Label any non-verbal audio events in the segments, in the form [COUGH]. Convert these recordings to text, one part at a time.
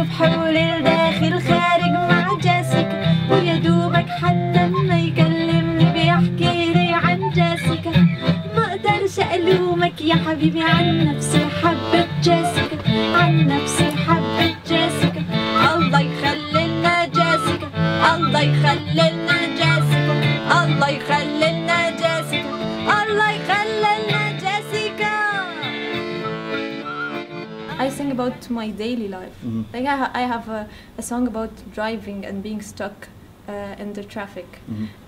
صبح وصبح وليل داخل خارج مع جاسيكا ويا حتى ما يكلمني بيحكي لي عن جاسيكا ما أقدرش ألومك يا حبيبي عن نفسي حبة جاسيكا about my daily life. Like I, ha- I have a, a song about driving and being stuck uh, in the traffic,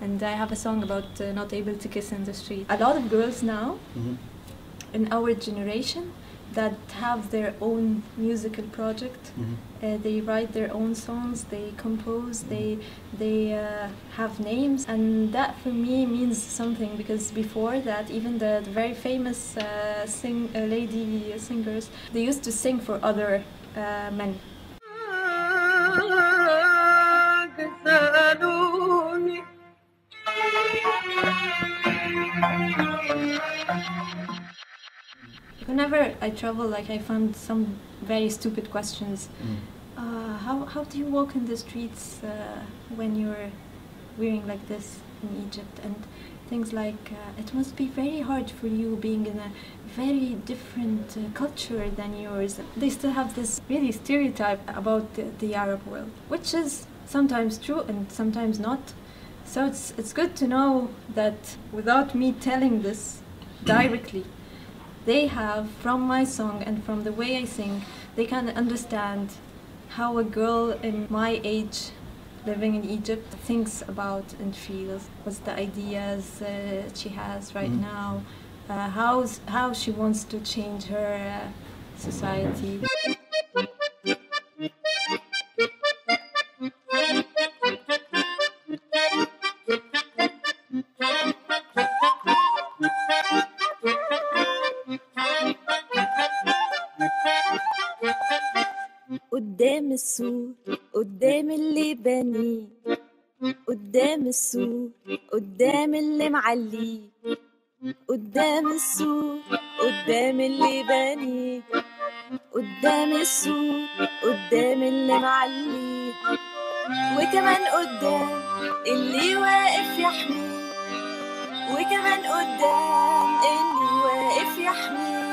and I have a song about uh, not able to kiss in the street. A lot of girls now, in our generation, that have their own musical project. Uh, they write their own songs. They compose. They they uh, have names, and that for me means something because before that, even the, the very famous uh, sing uh, lady singers, they used to sing for other uh, men. Whenever I travel, like I found some very stupid questions. Uh, how how do you walk in the streets uh, when you're wearing like this in Egypt? And things like uh, it must be very hard for you being in a very different uh, culture than yours. They still have this really stereotype about the, the Arab world, which is sometimes true and sometimes not. So it's it's good to know that without me telling this [CLEARS THROAT] directly, they have from my song and from the way I sing, they can understand how a girl in my age living in Egypt thinks about and feels. What's the ideas uh, she has right now? Uh, how's, how she wants to change her uh, society. السور قدام اللي بنيه قدام السور قدام اللي معليه قدام السور قدام اللي بنيه قدام السور قدام اللي معليه وكمان قدام اللي واقف يحميه وكمان قدام اللي واقف يحميه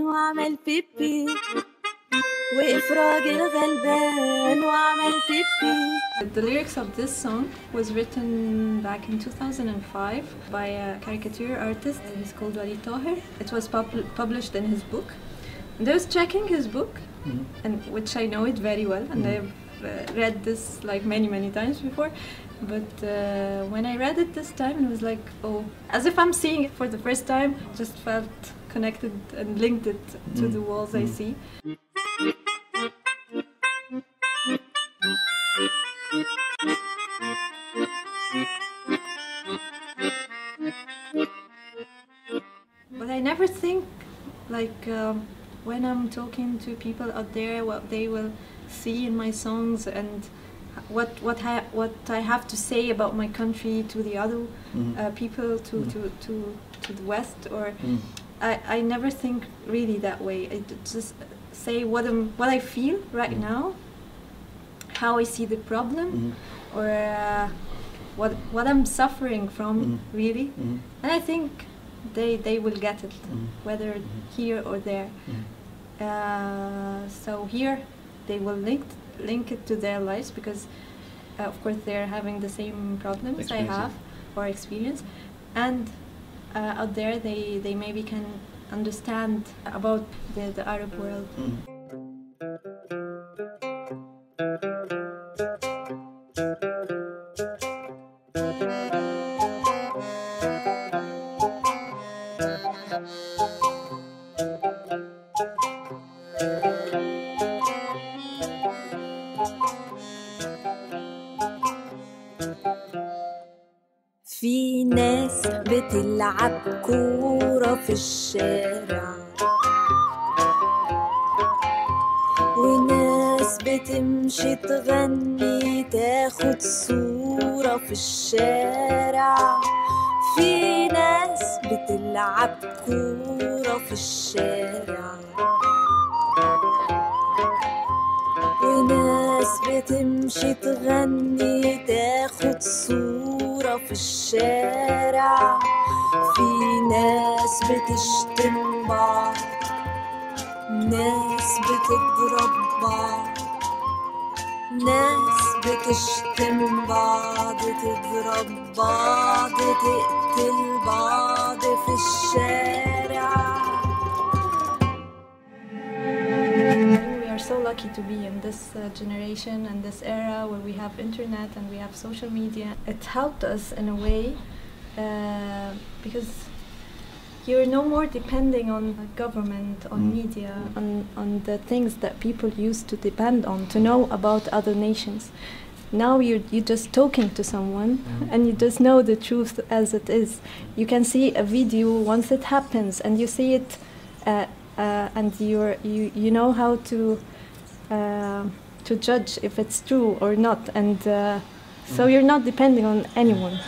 وعمل بيبي وعمل بيبي The lyrics of this song was written back in 2005 by a caricature artist. He's called Walid Taher. It was pub published in his book. And I was checking his book, mm -hmm. and which I know it very well, and mm -hmm. I read this like many many times before. But uh, when I read it this time, it was like oh, as if I'm seeing it for the first time. Just felt connected and linked it to the walls I see. But I never think like um, when I'm talking to people out there, what they will see in my songs and what what I, what I have to say about my country to the other mm-hmm. uh, people to, mm-hmm. to, to, to the West or mm-hmm. I, I never think really that way. I just say what I'm what I feel right now, how I see the problem, or uh, what what I'm suffering from really, and I think they they will get it, whether here or there. Uh, so here they will link link it to their lives because uh, of course they're having the same problems I have or experience, and uh, out there they they maybe can understand about the, the Arab world. في ناس بتلعب كورة في الشارع وناس بتمشي تغني تاخد صورة في الشارع. في ناس بتلعب كورة في الشارع وناس بتمشي تغني تاخد في الشارع في ناس بتشتم بعض ناس بتضرب بعض ناس بتشتم بعض تضرب بعض تقتل بعض في الشارع. So lucky to be in this uh, generation and this era where we have internet and we have social media. It helped us in a way uh, because you're no more depending on the government, on Mm. media, on, on the things that people used to depend on to know about other nations. Now you're, you're just talking to someone Mm. and you just know the truth as it is. You can see a video once it happens and you see it uh, uh, and you're, you, you know how to, to judge if it's true or not. And uh, so Mm. you're not depending on anyone.